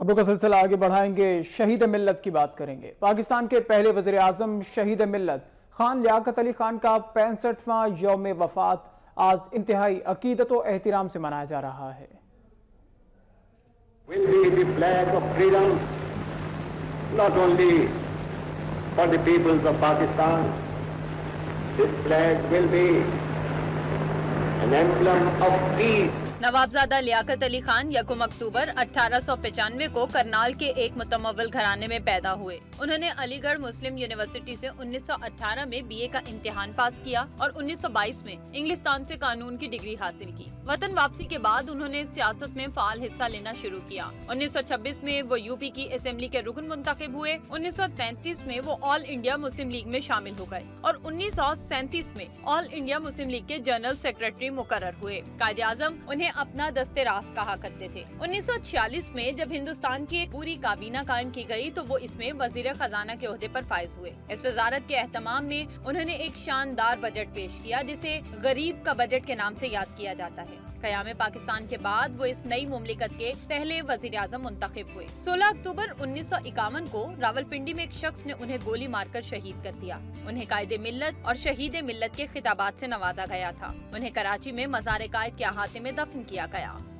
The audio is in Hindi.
खबरों का सिलसिला आगे बढ़ाएँगे, शहीद मिल्लत की बात करेंगे। पाकिस्तान के पहले वज़ीर आज़म शहीद मिल्लत, खान लियाकत अली खान का पैंसठवां योम वफात, आज इंतहाई अकीदत और एहतराम से मनाया जा रहा है। Will be the flag of freedom, not only for the peoples of Pakistan. This flag will be an emblem of peace. Nawabzada Liaquat Ali Khan यकुम अक्टूबर अठारह को करनाल के एक मुतमवल घराने में पैदा हुए। उन्होंने अलीगढ़ मुस्लिम यूनिवर्सिटी से 1918 में बीए का इम्तिहान पास किया और 1922 में इंग्लिस्तान से कानून की डिग्री हासिल की। वतन वापसी के बाद उन्होंने सियासत में फाल हिस्सा लेना शुरू किया। 1926 में वो यूपी की असेंबली के रुकन मुंतखब हुए। 1933 में वो ऑल इंडिया मुस्लिम लीग में शामिल हो गए और उन्नीस सौ सैंतीस में ऑल इंडिया मुस्लिम लीग के जनरल सेक्रेटरी मुकर हुए। कायद उन्हें अपना दस्ते रास कहा करते थे। 1946 में जब हिंदुस्तान की एक पूरी काबीना कायम की गई तो वो इसमें वज़ीर खजाना के अहदे पर फायज हुए। इस वजारत के अहतमाम में उन्होंने एक शानदार बजट पेश किया, जिसे गरीब का बजट के नाम से याद किया जाता है। कयाम पाकिस्तान के बाद वो इस नई मुमलिकत के पहले वज़ीर आज़म मुंतखब हुए। 16 अक्टूबर उन्नीस सौ इक्यावन को रावलपिंडी में एक शख्स ने उन्हें गोली मारकर शहीद कर दिया। उन्हें कायदे मिल्लत और शहीद मिल्लत के खिताबात से नवाजा गया था। उन्हें कराची में मजार कायद के अहाते में दफन किया गया।